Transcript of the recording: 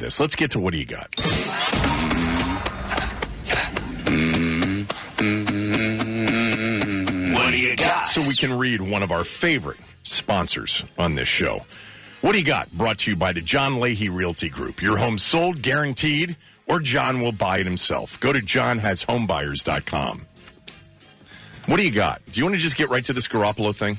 this. Let's get to what do you got? What do you got? So we can read one of our favorite sponsors on this show. What do you got? Brought to you by the Jon Lahey Realty Group. Your home sold, guaranteed, or Jon will buy it himself. Go to johnhashomebuyers.com. What do you got? Do you want to just get right to this Garoppolo thing?